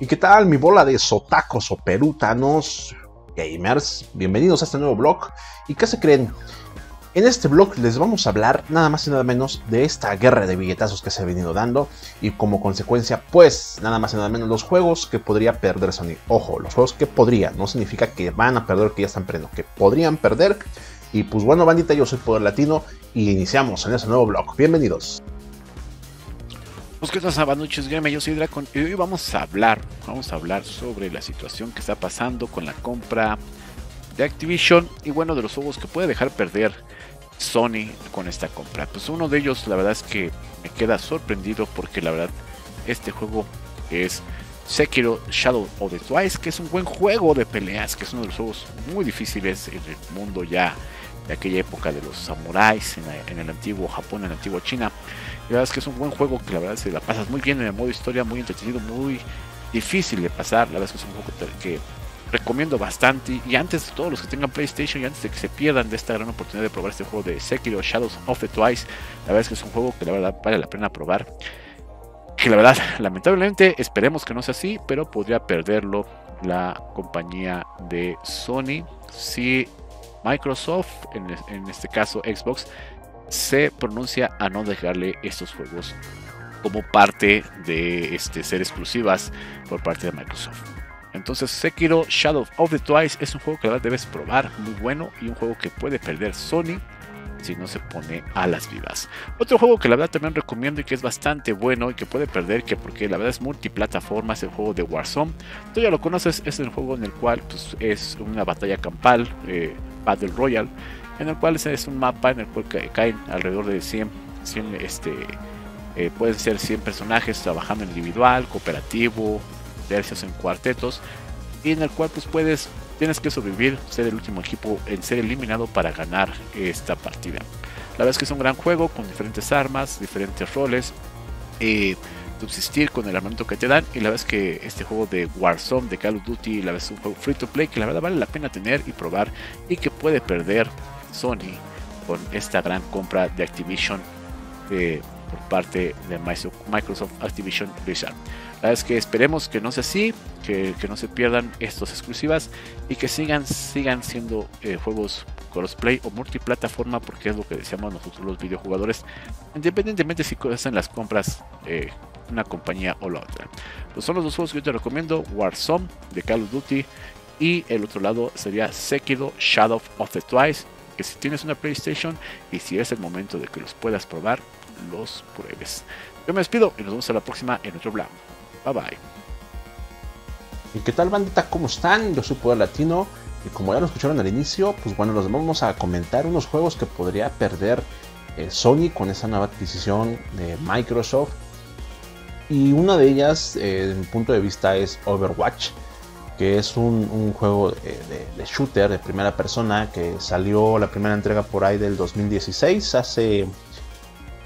¿Y qué tal mi bola de sotacos o perútanos gamers? Bienvenidos a este nuevo blog. ¿Y qué se creen? En este blog les vamos a hablar nada más y nada menos de esta guerra de billetazos que se ha venido dando y como consecuencia pues nada más y nada menos los juegos que podría perder Sony. Ojo, los juegos que podría, no significa que van a perder que ya están perdiendo, que podrían perder. Y pues bueno bandita, yo soy Poder Latino y iniciamos en este nuevo blog. Bienvenidos. Pues tal, Banuchos Game, yo soy Dracon y hoy vamos a hablar, vamos a hablar sobre la situación que está pasando con la compra de Activision y bueno, de los juegos que puede dejar perder Sony con esta compra. Pues uno de ellos, la verdad es que me queda sorprendido porque la verdad este juego es Sekiro Shadow of the Twice, que es un buen juego de peleas, que es uno de los juegos muy difíciles en el mundo ya de aquella época de los samuráis en, el antiguo Japón, en el antiguo China. La verdad es que es un buen juego que la verdad se la pasas muy bien en el modo historia, muy entretenido, muy difícil de pasar. La verdad es que es un juego que recomiendo bastante. Y antes de todos los que tengan PlayStation y antes de que se pierdan de esta gran oportunidad de probar este juego de Sekiro Shadows of the Twice, la verdad es que es un juego que la verdad vale la pena probar. Que la verdad, lamentablemente, esperemos que no sea así, pero podría perderlo la compañía de Sony si Microsoft, en, este caso Xbox, se pronuncia a no dejarle estos juegos como parte de este, ser exclusivas por parte de Microsoft. Entonces Sekiro Shadow of the Twice es un juego que la debes probar, muy bueno y un juego que puede perder Sony si no se pone a las vivas. Otro juego que la verdad también recomiendo y que es bastante bueno y que puede perder, que porque la verdad es multiplataforma, es el juego de Warzone. Tú ya lo conoces, es el juego en el cual pues, es una batalla campal, eh, Battle Royale, en el cual es un mapa en el cual caen alrededor de 100, 100 este, eh, pueden ser 100 personajes trabajando individual, cooperativo, versos en cuartetos, y en el cual pues puedes tienes que sobrevivir, ser el último equipo en ser eliminado para ganar esta partida. La verdad es que es un gran juego con diferentes armas, diferentes roles, eh, subsistir con el armamento que te dan. Y la verdad es que este juego de Warzone, de Call of Duty, la es un juego free to play que la verdad vale la pena tener y probar y que puede perder Sony con esta gran compra de Activision eh, por parte de Microsoft Activision Blizzard. La verdad es que esperemos que no sea así, que, no se pierdan estas exclusivas y que sigan, sigan siendo eh, juegos crossplay o multiplataforma, porque es lo que decíamos nosotros los videojugadores, independientemente si hacen las compras eh, una compañía o la otra. Pues son los dos juegos que yo te recomiendo: Warzone de Call of Duty y el otro lado sería Sekiro Shadow of the Twice. Que si tienes una PlayStation y si es el momento de que los puedas probar, los pruebes. Yo me despido y nos vemos a la próxima en otro blog. Bye bye. ¿Y qué tal bandita? ¿Cómo están? Yo soy Poder Latino y como ya lo escucharon al inicio, pues bueno, nos vamos a comentar unos juegos que podría perder eh, Sony con esa nueva adquisición de Microsoft. Y una de ellas, eh, desde mi punto de vista, es Overwatch, que es un, juego de, shooter de primera persona que salió la primera entrega por ahí del 2016, hace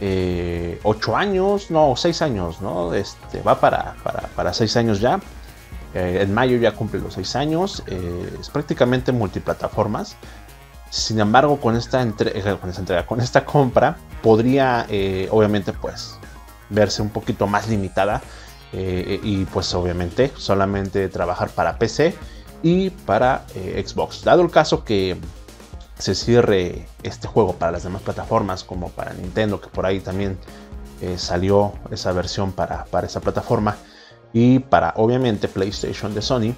eh, 8 años, no, 6 años, ¿no? Este, va para, para, para 6 años ya. Eh, en mayo ya cumple los 6 años. Eh, es prácticamente multiplataformas. Sin embargo, con esta, entrega, con esta entrega, con esta compra, podría obviamente pues verse un poquito más limitada. y pues obviamente solamente trabajar para PC y para Xbox. Dado el caso que se cierre este juego para las demás plataformas, como para Nintendo, que por ahí también eh, salió esa versión para, para esa plataforma, y para obviamente PlayStation de Sony,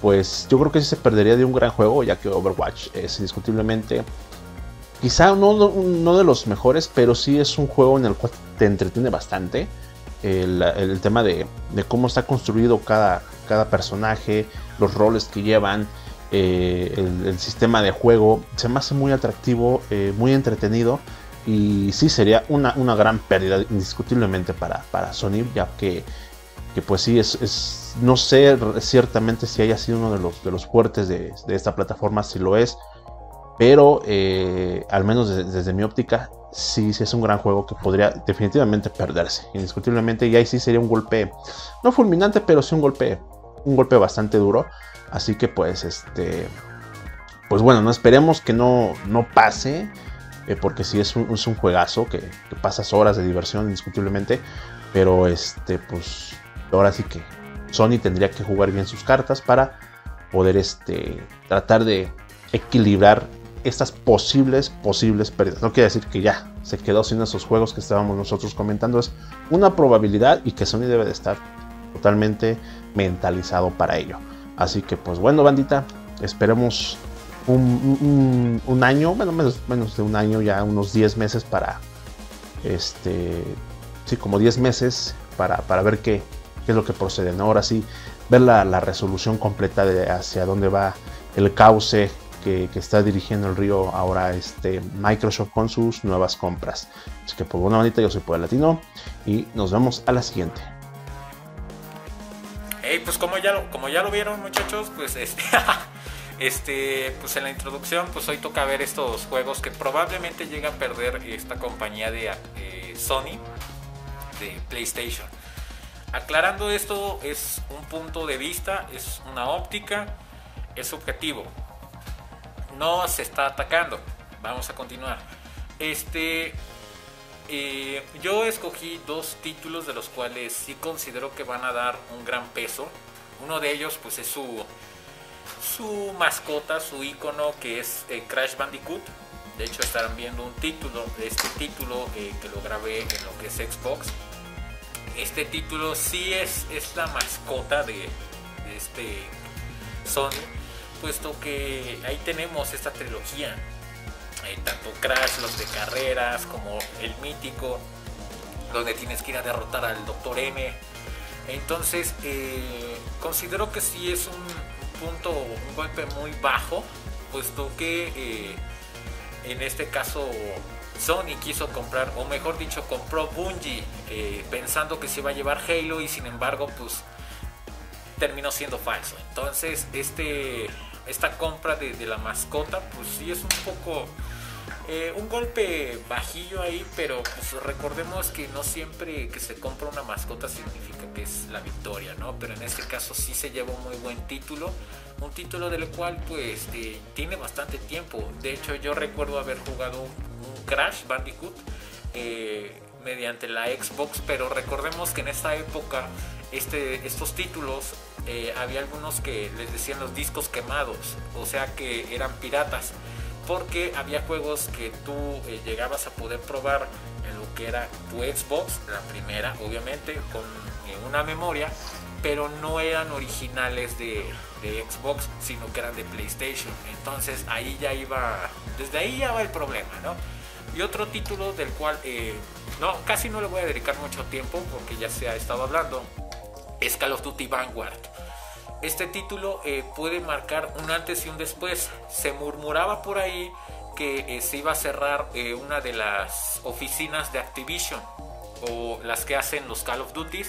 pues yo creo que sí se perdería de un gran juego, ya que Overwatch es indiscutiblemente, quizá no, no de los mejores, pero sí es un juego en el cual te entretiene bastante. El, tema de, cómo está construido cada, cada personaje, los roles que llevan, eh, el, sistema de juego se me hace muy atractivo, eh, muy entretenido y sí sería una, una gran pérdida indiscutiblemente para, para Sony, ya que, que pues sí, es, no sé ciertamente si haya sido uno de los, de los fuertes de, esta plataforma, si lo es, pero eh, al menos desde, mi óptica, sí, sí es un gran juego que podría definitivamente perderse, indiscutiblemente, y ahí sí sería un golpe, no fulminante, pero sí un golpe, un golpe bastante duro Así que pues este... Pues bueno, no esperemos que no, no pase. Eh, porque sí es un, es un juegazo que, pasas horas de diversión indiscutiblemente. Pero este, pues ahora sí que Sony tendría que jugar bien sus cartas para poder este, tratar de equilibrar estas posibles, posibles pérdidas. No quiere decir que ya se quedó sin esos juegos que estábamos nosotros comentando. Es una probabilidad y que Sony debe de estar totalmente mentalizado para ello. Así que pues bueno, bandita, esperemos un, año, bueno, menos, menos, de un año, ya unos 10 meses para, este, sí, como 10 meses para, para ver qué, qué, es lo que procede. Ahora sí, ver la, la, resolución completa de hacia dónde va el cauce que, está dirigiendo el río ahora este Microsoft con sus nuevas compras. Así que por una bandita, yo soy Poder Latino y nos vemos a la siguiente. Hey, pues como ya lo, como ya lo vieron muchachos, pues este, este, pues en la introducción, pues hoy toca ver estos juegos que probablemente llega a perder esta compañía de eh, Sony de PlayStation. Aclarando esto, es un punto de vista, es una óptica, es subjetivo. No se está atacando. Vamos a continuar. Este, eh, yo escogí dos títulos de los cuales sí considero que van a dar un gran peso. Uno de ellos pues es su, su mascota, su icono que es eh, Crash Bandicoot. De hecho estarán viendo un título, este título eh, que lo grabé en lo que es Xbox. Este título sí es, es la mascota de, de este Sony, puesto que ahí tenemos esta trilogía tanto Crash, los de carreras, como el mítico, donde tienes que ir a derrotar al Dr. M. Entonces, eh, considero que sí es un punto, un golpe muy bajo, puesto que eh, en este caso Sony quiso comprar, o mejor dicho, compró Bungie eh, pensando que se iba a llevar Halo y sin embargo, pues terminó siendo falso. Entonces, este, esta compra de, la mascota, pues sí es un poco eh, un golpe bajillo ahí, pero pues recordemos que no siempre que se compra una mascota significa que es la victoria, ¿no? Pero en este caso sí se lleva un muy buen título, un título del cual pues eh, tiene bastante tiempo. De hecho yo recuerdo haber jugado un, Crash Bandicoot eh, mediante la Xbox, pero recordemos que en esa época este, estos títulos había algunos que les decían los discos quemados, o sea que eran piratas porque había juegos que tú eh, llegabas a poder probar en lo que era tu Xbox, la primera obviamente, con eh, una memoria, pero no eran originales de, Xbox, sino que eran de PlayStation. Entonces ahí ya iba, desde ahí ya va el problema, ¿no? Y otro título del cual eh, no, casi no le voy a dedicar mucho tiempo porque ya se ha estado hablando, es Call of Duty Vanguard este título eh, puede marcar un antes y un después. Se murmuraba por ahí que eh, se iba a cerrar eh, una de las oficinas de Activision o las que hacen los Call of Duty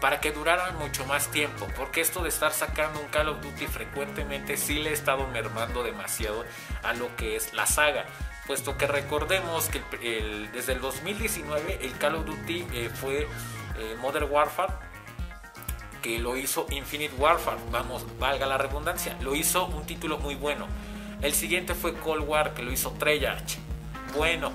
para que duraran mucho más tiempo, porque esto de estar sacando un Call of Duty frecuentemente sí le ha estado mermando demasiado a lo que es la saga, puesto que recordemos que desde el 2019 el Call of Duty fue Modern Warfare lo hizo Infinite Warfare, vamos, valga la redundancia, lo hizo un título muy bueno. El siguiente fue Cold War, que lo hizo Treyarch, bueno.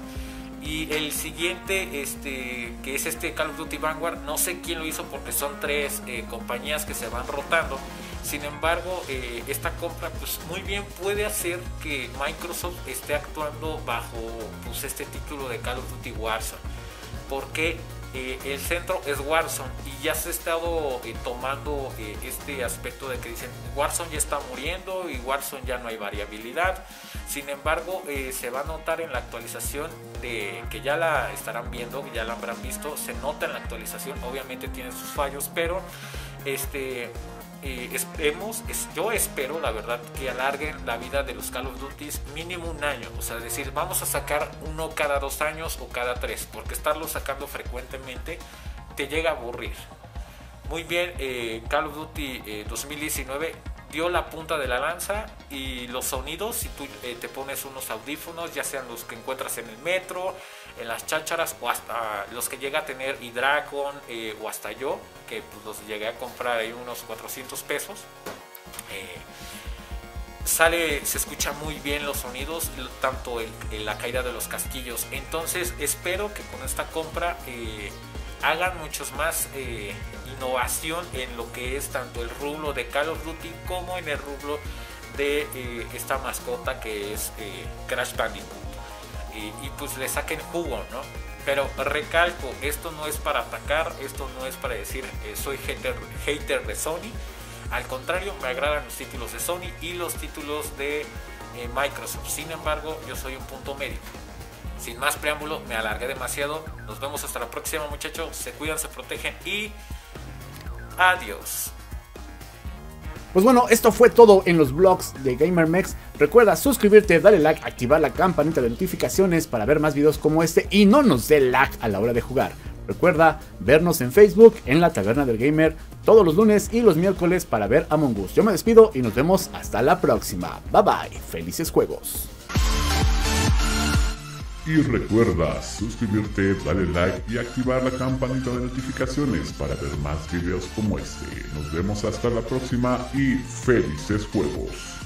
Y el siguiente, este, que es este Call of Duty Vanguard, no sé quién lo hizo porque son tres eh, compañías que se van rotando. Sin embargo, eh, esta compra, pues muy bien puede hacer que Microsoft esté actuando bajo pues, este título de Call of Duty Warzone. Porque eh, el centro es Warzone y ya se ha estado eh, tomando eh, este aspecto de que dicen Warzone ya está muriendo y Warzone ya no hay variabilidad. Sin embargo, se va a notar en la actualización de que ya la estarán viendo, ya la habrán visto, se nota en la actualización, obviamente tiene sus fallos, pero este esperemos, yo espero la verdad que alarguen la vida de los Call of Duty mínimo un año, o sea, decir, vamos a sacar uno cada dos años o cada tres, porque estarlo sacando frecuentemente te llega a aburrir. Muy bien, eh, Call of Duty 2019 eh, dio la punta de la lanza y los sonidos, si tú eh, te pones unos audífonos, ya sean los que encuentras en el metro, en las chácharas o hasta los que llega a tener y Dragon eh, o hasta yo, que pues, los llegué a comprar ahí unos 400 pesos. Eh, sale, se escucha muy bien los sonidos, tanto la caída de los casquillos. Entonces espero que con esta compra eh, hagan muchos más eh, innovación en lo que es tanto el rublo de Call of Duty como en el rublo de esta mascota que es Crash Bandicoot. Y pues le saquen jugo, ¿no? Pero recalco, esto no es para atacar, esto no es para decir soy hater, hater de Sony al contrario, me agradan los títulos de Sony y los títulos de eh, Microsoft. Sin embargo, yo soy un punto medio. Sin más preámbulo, me alargué demasiado. Nos vemos hasta la próxima, muchachos. Se cuidan, se protegen y adiós. Pues bueno, esto fue todo en los blogs de GamerMex. Recuerda suscribirte, darle like, activar la campanita de notificaciones para ver más videos como este y no nos dé lag a la hora de jugar. Recuerda vernos en Facebook, en la Taberna del Gamer, todos los lunes y los miércoles para ver Among Us. Yo me despido y nos vemos hasta la próxima. Bye bye, felices juegos. Y recuerda suscribirte, darle like y activar la campanita de notificaciones para ver más videos como este. Nos vemos hasta la próxima y felices juegos.